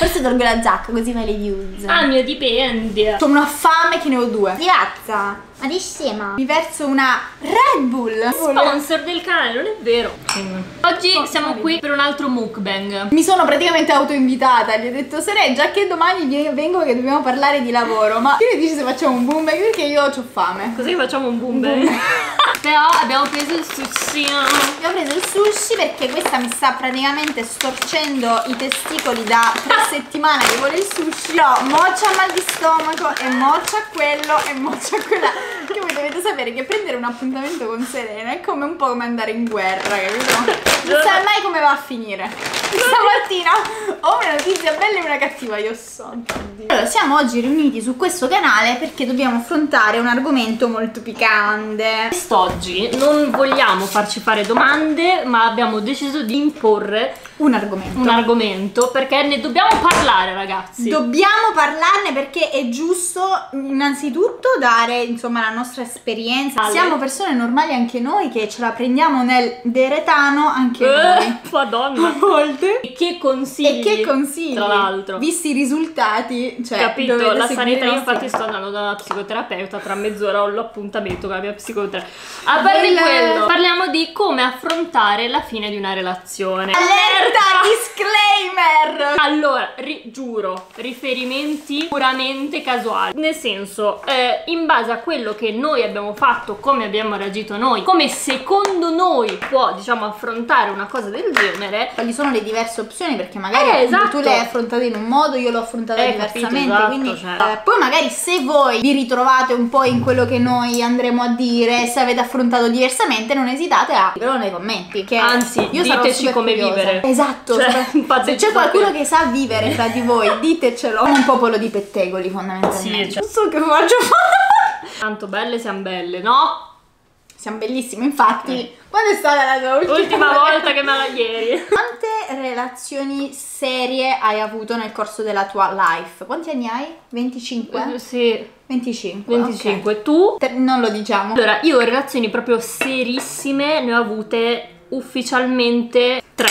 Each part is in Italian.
Forse tolgo la giacca così fai le views. Ah, mio dipende. Ho una fame che ne ho due. Piazza. Ma di scema. Mi verso una Red Bull. Sponsor del canale, non è vero. Oggi siamo qui per un altro mukbang. Mi sono praticamente autoinvitata. Gli ho detto, Sere, già che domani vengo che dobbiamo parlare di lavoro. Ma che ne dici se facciamo un boom bag? Perché io ho fame. Così facciamo un boom bag? Però abbiamo preso il sushi. Abbiamo preso il sushi perché questa mi sta praticamente storcendo i testicoli da tre settimane che vuole il sushi. Però moccia mal di stomaco e moccia quello e moccia quella dovete sapere che prendere un appuntamento con Serena è come un po' come andare in guerra, capito? Non sai mai come va a finire. Stamattina ho una notizia bella e una cattiva, io so. Allora, siamo oggi riuniti su questo canale perché dobbiamo affrontare un argomento molto piccante. Quest'oggi non vogliamo farci fare domande, ma abbiamo deciso di imporre un argomento. Un argomento perché ne dobbiamo parlare, ragazzi. Dobbiamo parlarne perché è giusto innanzitutto dare, insomma, la nostra esperienza. Siamo persone normali anche noi che ce la prendiamo nel deretano anche eh, noi. Madonna. A volte. E che consigli? E che consigli? Tra l'altro. Visti i risultati, cioè, capito? La sanità, io infatti sto andando da una psicoterapeuta, tra mezz'ora ho l'appuntamento con la mia psicoterapeuta. A parte Il... quello, parliamo di come affrontare la fine di una relazione. Allerta disclaimer! Allora, ri giuro, riferimenti puramente casuali. Nel senso, eh, in base a quello che noi abbiamo fatto, come abbiamo reagito noi, come secondo noi può, diciamo, affrontare una cosa del genere. Quali sono le diverse opzioni? Perché magari eh, esatto. tu l'hai affrontata in un modo, io l'ho affrontata eh, diversamente. Capito, esatto, quindi, cioè. eh, poi magari se voi vi ritrovate un po' in quello che noi andremo a dire, se avete affrontato diversamente, non esitate a dirlo nei commenti. Che Anzi, io diteci come curiosa. vivere. Esatto, cioè, se c'è qualcuno che sa vivere tra di voi, ditecelo. Siamo un popolo di pettegoli fondamentalmente. Sì, cioè. Non so che faccio Tanto belle siamo belle, no? Siamo bellissime, infatti. Eh. Quando è stata la tua ultima, ultima volta che me la ieri? Quante relazioni serie hai avuto nel corso della tua life? Quanti anni hai? 25? Uh, sì. 25. 25. Okay. Tu? Te, non lo diciamo. Allora, io relazioni proprio serissime ne ho avute ufficialmente tre.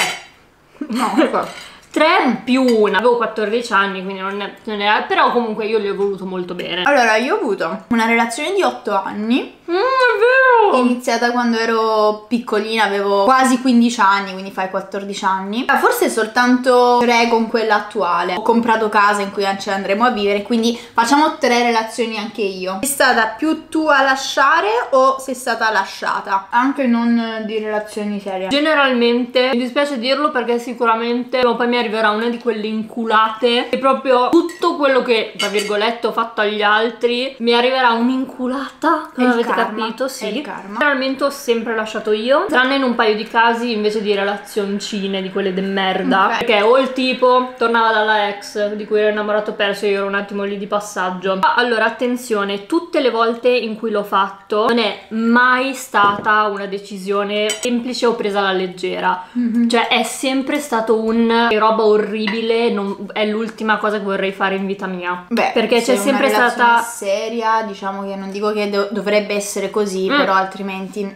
No, 3 più una, avevo 14 anni quindi non, è, non era, però comunque io li ho voluto molto bene. Allora io ho avuto una relazione di 8 anni Mm, è vero! Iniziata quando ero piccolina, avevo quasi 15 anni, quindi fai 14 anni. Forse soltanto tre con quella attuale. Ho comprato casa in cui ce andremo a vivere, quindi facciamo tre relazioni anche io. Sei stata più tu a lasciare o sei stata lasciata? Anche non di relazioni serie. Generalmente, mi dispiace dirlo perché sicuramente poi mi arriverà una di quelle inculate e proprio tutto quello che, tra virgolette, ho fatto agli altri mi arriverà un'inculata. Come avete capito, sì. Generalmente ho sempre lasciato io, tranne in un paio di casi invece di relazioncine, di quelle de merda. Okay. Perché o il tipo tornava dalla ex di cui era innamorato perso e io ero un attimo lì di passaggio. Allora, attenzione, tutte le volte in cui l'ho fatto non è mai stata una decisione semplice o presa alla leggera. Mm-hmm. Cioè è sempre stato un roba orribile, non, è l'ultima cosa che vorrei fare in vita mia. Beh, perché c'è sempre stata seria, diciamo che non dico che do- dovrebbe essere essere così, mm. però altrimenti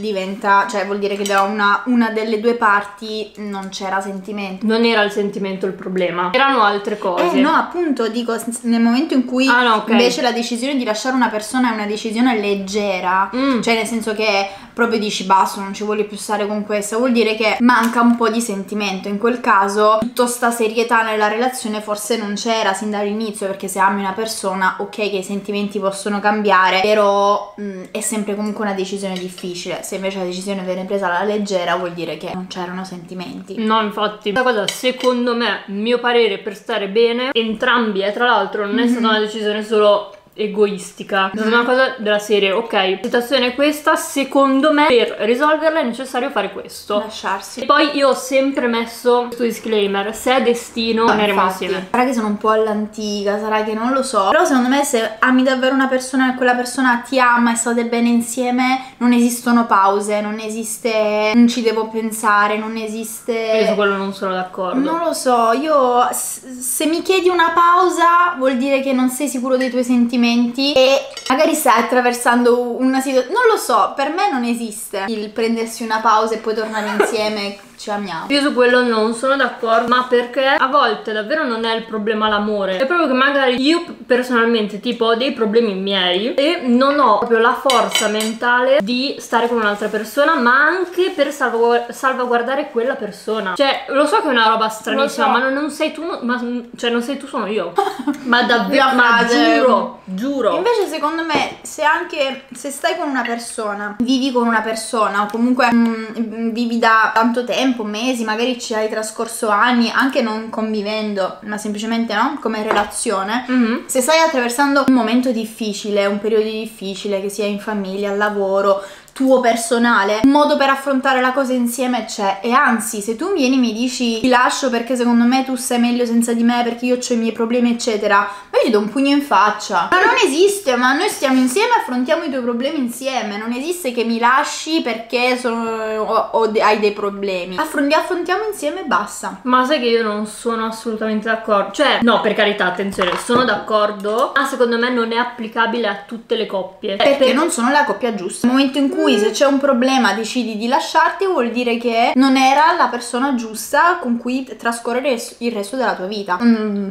diventa, cioè vuol dire che da una, una, delle due parti non c'era sentimento. Non era il sentimento il problema, erano altre cose. Eh no, appunto, dico, nel momento in cui ah, no, okay. invece la decisione di lasciare una persona è una decisione leggera, mm. cioè nel senso che proprio dici basta, non ci voglio più stare con questa, vuol dire che manca un po' di sentimento. In quel caso, tutta sta serietà nella relazione forse non c'era sin dall'inizio, perché se ami una persona, ok che i sentimenti possono cambiare, però mh, mm, è sempre comunque una decisione difficile se invece la decisione viene presa alla leggera vuol dire che non c'erano sentimenti. No, infatti, questa cosa secondo me, mio parere per stare bene, entrambi, e eh, tra l'altro non è stata una decisione solo egoistica. È una cosa della serie, ok, la situazione è questa, secondo me per risolverla è necessario fare questo. Lasciarsi. E poi io ho sempre messo questo disclaimer, se è destino, ah, insieme. Sarà che sono un po' all'antica, sarà che non lo so. Però secondo me se ami davvero una persona e quella persona ti ama e state bene insieme, non esistono pause, non esiste non ci devo pensare, non esiste... Io su quello non sono d'accordo. Non lo so, io se mi chiedi una pausa vuol dire che non sei sicuro dei tuoi sentimenti sentimenti e magari stai attraversando una situazione, non lo so, per me non esiste il prendersi una pausa e poi tornare insieme ci amiamo. Io su quello non sono d'accordo, ma perché a volte davvero non è il problema l'amore, è proprio che magari io personalmente tipo ho dei problemi miei e non ho proprio la forza mentale di stare con un'altra persona, ma anche per salvagu- salvaguardare quella persona. Cioè, lo so che è una roba stranissima, so. ma non, non sei tu, ma, cioè non sei tu, sono io. ma davvero, ma giuro, giuro. Invece secondo me se anche se stai con una persona, vivi con una persona o comunque mm, vivi da tanto tempo, mesi, magari ci hai trascorso anni, anche non convivendo, ma semplicemente no, come relazione, Mhm. se stai attraversando un momento difficile, un periodo difficile, che sia in famiglia, al lavoro, tuo personale, un modo per affrontare la cosa insieme c'è. E anzi, se tu vieni e mi dici ti lascio perché secondo me tu stai meglio senza di me, perché io ho i miei problemi, eccetera, ma io ti do un pugno in faccia. Ma non esiste, ma noi stiamo insieme e affrontiamo i tuoi problemi insieme. Non esiste che mi lasci perché sono- o, o de- hai dei problemi. Affronti- affrontiamo insieme e basta. Ma sai che io non sono assolutamente d'accordo. Cioè, no, per carità, attenzione, sono d'accordo, ma secondo me non è applicabile a tutte le coppie. Perché non sono la coppia giusta. Nel momento in cui se c'è un problema decidi di lasciarti, vuol dire che non era la persona giusta con cui trascorrere il resto della tua vita. Mm.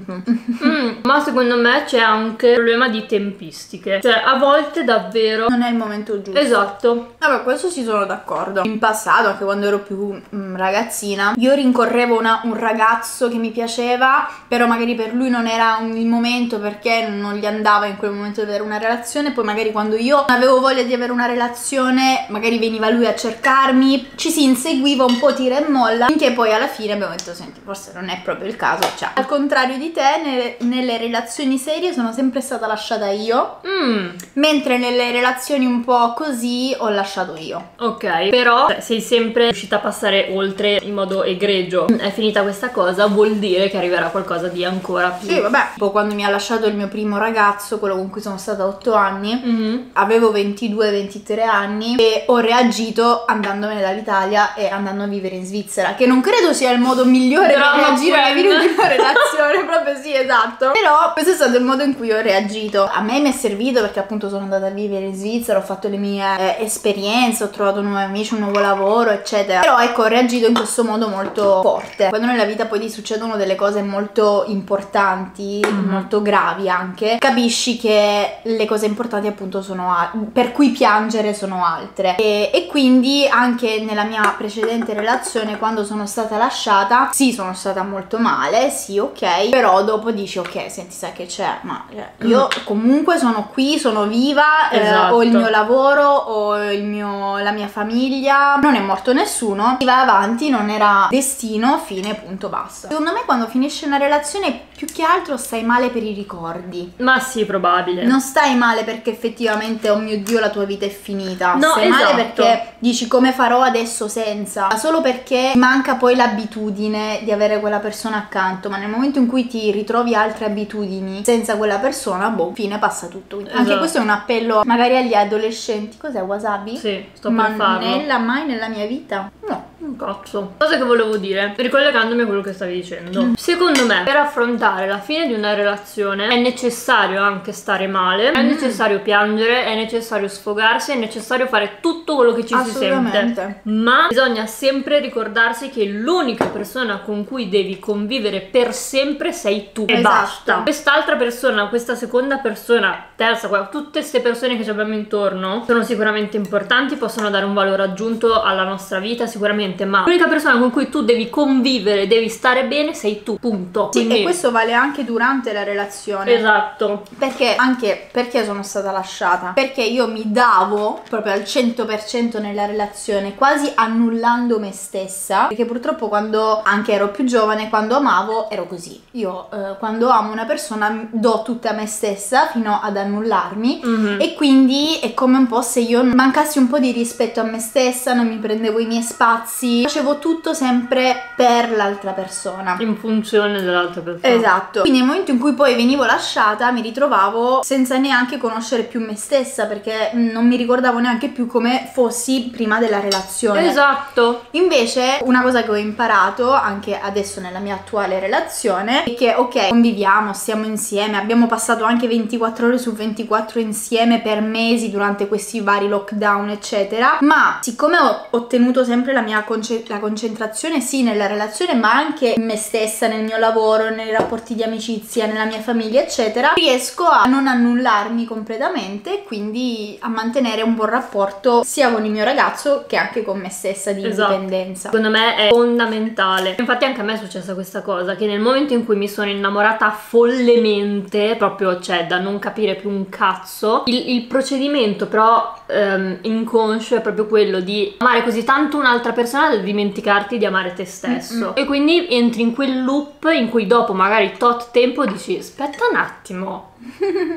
Mm, ma secondo me c'è anche il problema di tempistiche. Cioè, a volte davvero. Non è il momento giusto. Esatto. Vabbè, questo sì sono d'accordo. In passato, anche quando ero più mm, ragazzina, io rincorrevo una- un ragazzo che mi piaceva, però magari per lui non era un- il momento perché non gli andava in quel momento di avere una relazione. Poi magari quando io avevo voglia di avere una relazione, magari veniva lui a cercarmi, ci si inseguiva un po' tira e molla, finché poi alla fine abbiamo detto, senti, forse non è proprio il caso. Cioè, al contrario di te, nelle, nelle relazioni serie sono sempre stata lasciata io, Mm, mentre nelle relazioni un po' così ho lasciato io. ok. Però cioè, sei sempre riuscita a passare oltre in modo egregio. È finita questa cosa, vuol dire che arriverà qualcosa di ancora più. Sì, vabbè. Tipo quando mi ha lasciato il mio primo ragazzo, quello con cui sono stata 8 anni, Mhm. avevo 22-23 anni e ho reagito andandomene dall'Italia e andando a vivere in Svizzera, che non credo sia il modo migliore per Drama reagire alla di una relazione, proprio sì, esatto. Però questo è stato il modo in cui ho reagito. A me mi è servito perché appunto sono andata a vivere in Svizzera, ho fatto le mie eh, esperienze, ho trovato nuovi amici, un nuovo lavoro, eccetera. Però ecco, ho reagito in questo modo molto forte. Quando nella vita poi ti succedono delle cose molto importanti, Mhm. molto gravi anche, capisci che le cose importanti appunto sono per cui piangere sono altre. E, e quindi anche nella mia precedente relazione, quando sono stata lasciata, sì, sono stata molto male, sì, ok, però dopo dici ok, senti, sai che c'è, ma eh, io comunque sono qui, sono viva, eh, Esatto. ho il mio lavoro, ho il mio- la mia famiglia, non è morto nessuno, si va avanti, non era destino, fine, punto, basta. Secondo me quando finisce una relazione più che altro stai male per i ricordi. Ma sì, probabile. Non stai male perché effettivamente, oh mio dio, la tua vita è finita. No, stai male esatto. perché dici come farò adesso senza. Ma solo perché manca poi l'abitudine di avere quella persona accanto. Ma nel momento in cui ti ritrovi altre abitudini senza quella persona, boh, fine passa tutto. Quindi Anche Esatto. questo è un appello magari agli adolescenti. Cos'è wasabi? Sì, sto Ma per farlo. nella mai nella mia vita? No. Un cazzo. Cosa che volevo dire, ricollegandomi a quello che stavi dicendo. Secondo me, per affrontare la fine di una relazione è necessario anche stare male, è necessario piangere, è necessario sfogarsi, è necessario fare tutto quello che ci si sente. Ma bisogna sempre ricordarsi che l'unica persona con cui devi convivere per sempre sei tu. E Esatto. basta. Quest'altra persona, questa seconda persona, terza, qua- tutte queste persone che ci abbiamo intorno sono sicuramente importanti, possono dare un valore aggiunto alla nostra vita, sicuramente. Ma l'unica persona con cui tu devi convivere, devi stare bene, sei tu. Punto. Sì, Quindi- e questo vale anche durante la relazione. Esatto. Perché anche perché sono stata lasciata? Perché io mi davo proprio al 100% nella relazione, quasi annullando me stessa. Perché purtroppo quando anche ero più giovane, quando amavo, ero così. Io eh, quando amo una persona do tutta me stessa fino ad annullarmi. Mhm. E quindi è come un po' se io mancassi un po' di rispetto a me stessa, non mi prendevo i miei spazi, facevo tutto sempre per l'altra persona. In funzione dell'altra persona. Esatto. Quindi nel momento in cui poi venivo lasciata mi ritrovavo senza neanche conoscere più me stessa perché mm, non mi ricordavo neanche più come fossi prima della relazione. Esatto. Invece una cosa che ho imparato anche adesso nella mia attuale relazione è che ok, conviviamo, stiamo insieme, abbiamo passato anche 24 ore su 24 insieme per mesi durante questi vari lockdown eccetera, ma siccome ho ottenuto sempre la mia conce- la concentrazione sì nella relazione, ma anche in me stessa, nel mio lavoro, nei rapporti di amicizia, nella mia famiglia, eccetera, riesco a non annullarmi completamente e quindi a mantenere un buon rapporto sia con il mio ragazzo che anche con me stessa di Esatto. indipendenza. Secondo me è fondamentale. Infatti anche a me è successa questa cosa, che nel momento in cui mi sono innamorata follemente, proprio cioè da non capire più un cazzo, il, il procedimento però ehm, inconscio è proprio quello di amare così tanto un'altra persona da dimenticarti di amare te stesso. E quindi entri in quel loop in cui dopo magari tot tempo dici aspetta un attimo.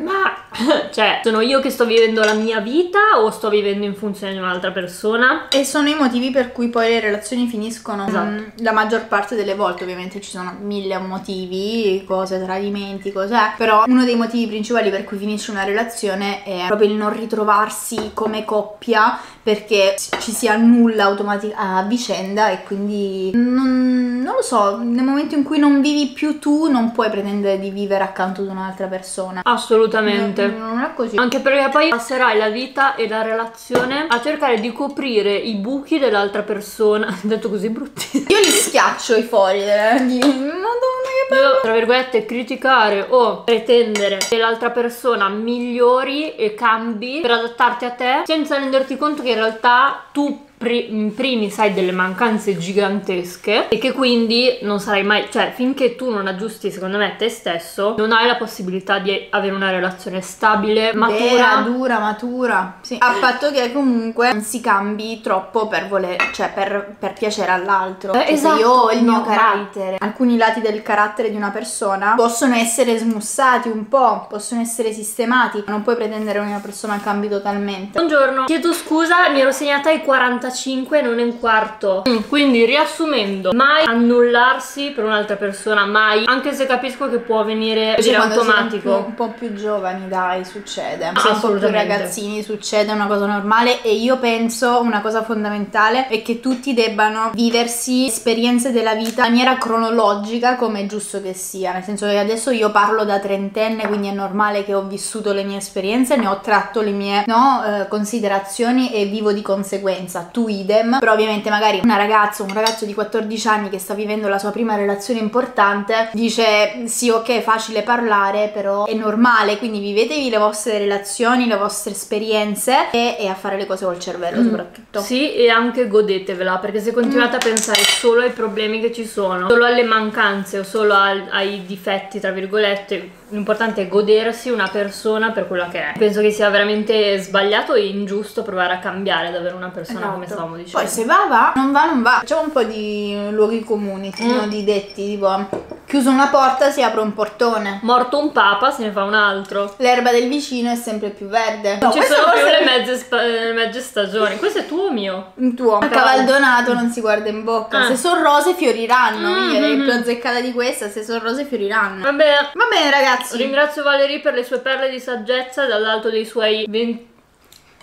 Ma cioè, sono io che sto vivendo la mia vita o sto vivendo in funzione di un'altra persona? E sono i motivi per cui poi le relazioni finiscono. Esatto. Mm, La maggior parte delle volte, ovviamente, ci sono mille motivi, cose, tradimenti, cos'è. Però uno dei motivi principali per cui finisce una relazione è proprio il non ritrovarsi come coppia perché ci si annulla automaticamente a vicenda e quindi non, non lo so, nel momento in cui non vivi più tu, non puoi pretendere di vivere accanto ad un'altra persona. Assolutamente. Non, non è così. Anche perché poi passerai la vita e la relazione a cercare di coprire i buchi dell'altra persona. Detto così brutti. Io li schiaccio i fogli. Madonna che Io, tra virgolette, criticare o pretendere che l'altra persona migliori e cambi per adattarti a te senza renderti conto che in realtà tu pri- in primis hai delle mancanze gigantesche e che quindi non sarai mai, cioè finché tu non aggiusti secondo me te stesso, non hai la possibilità di avere una relazione stabile, Vera, matura. dura, matura. Sì. A patto che comunque non si cambi troppo per voler, cioè per, per piacere all'altro. Eh, Cioè, esatto, io ho il mio no, carattere, alcuni lati del carattere di una persona possono essere smussati un po', possono essere sistemati. Non puoi pretendere che una persona cambi totalmente. Buongiorno, chiedo scusa, mi ero segnata ai 45, non un quarto. Mm, Quindi riassumendo, mai annullarsi per un'altra persona, mai, anche se capisco che può venire Invece dire quando si è automatico. un, po', un po' più giovani, dai, succede. Ah, più assolutamente. ragazzini succede, è una cosa normale e io penso una cosa fondamentale è che tutti debbano viversi esperienze della vita in maniera cronologica come è giusto che sia. Nel senso che adesso io parlo da trentenne, quindi è normale che ho vissuto le mie esperienze, ne ho tratto le mie no, eh, considerazioni e vivo di conseguenza. Tu idem. Però ovviamente magari una ragazza, un ragazzo di 14 anni che sta vivendo la sua prima relazione importante dice sì ok è facile parlare però è normale quindi vivetevi le vostre relazioni, le vostre esperienze e, e a fare le cose col cervello soprattutto. Sì, e anche godetevela, perché se continuate a pensare solo ai problemi che ci sono, solo alle mancanze o solo al- ai difetti, tra virgolette, l'importante è godersi una persona per quella che è. Penso che sia veramente sbagliato e ingiusto provare a cambiare davvero una persona, come Esatto. stavamo dicendo. Poi se va va, non va non va. Facciamo un po' di luoghi comuni? Mm. di detti, tipo chiuso una porta si apre un portone. Morto un papa, se ne fa un altro. L'erba del vicino è sempre più verde. Non ci sono più le mezze, le mezze stagioni. Questo è tuo o mio? Un tuo. A cavaldonato non si guarda in bocca. Ah. Se sono rose fioriranno. Mm, Io ero mm, più mm. azzeccata di questa. Se sono rose fioriranno. Vabbè, Va bene, ragazzi. ringrazio Valerie per le sue perle di saggezza dall'alto dei suoi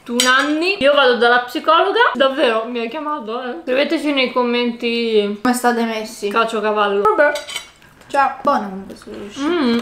21 anni. Io vado dalla psicologa. Davvero, mi hai chiamato, eh? Scriveteci nei commenti Come state messi? calcio cavallo. Vabbè. Ciao. Buono comunque sushi. Mm.